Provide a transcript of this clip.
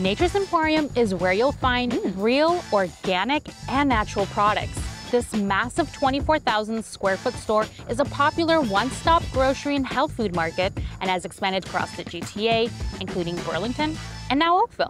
Nature's Emporium is where you'll find hmm. real, organic, and natural products. This massive 24,000 square foot store is a popular one-stop grocery and health food market and has expanded across the GTA, including Burlington and now Oakville.